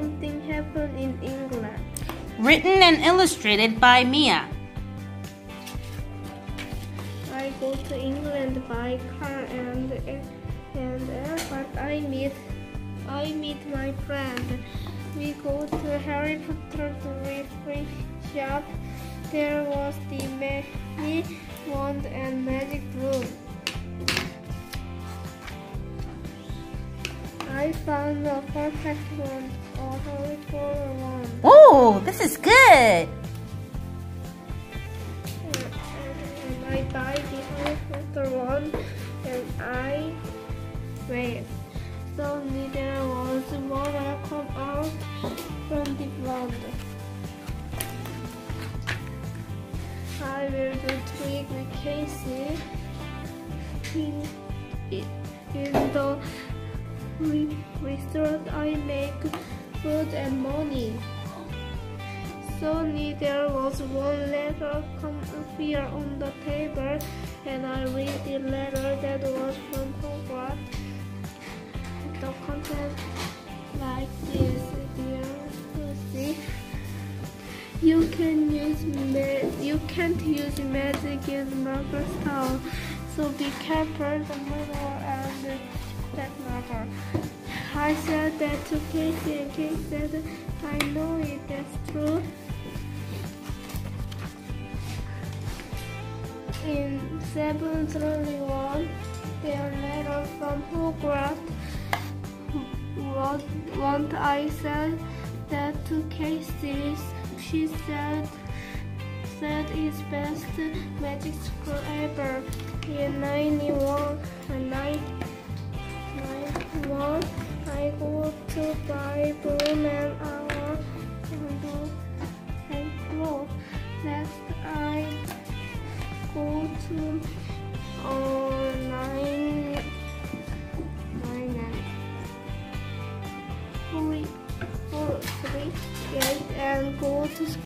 something happened in England. Written and illustrated by Mia. I go to England by car and and uh, but I meet I meet my friend. We go to Harry Potter free shop. There was the many wand and magic broom. I found the perfect one, Oh, this is good. And I buy the one, and I wait. Suddenly there was water come out from the wand. I will do trick with Casey in, in the restaurant. I make food and money. Suddenly there was one letter come appear on the table, and I read the letter that was from Hogwarts. The content like this, dear Lucy. You can use ma- you can't use magic in house, so be careful the murderer and that murder. I said that to Casey and Casey said, I know it, that's true. In 731, their letter from Hogwarts what, what I said that to Casey she said said is best magic ever. In 91, when I, 91, I go to buy broom and our candle and clothes. Next, I go to uh, nine, nine, nine, three, four, three, eight, and go to school.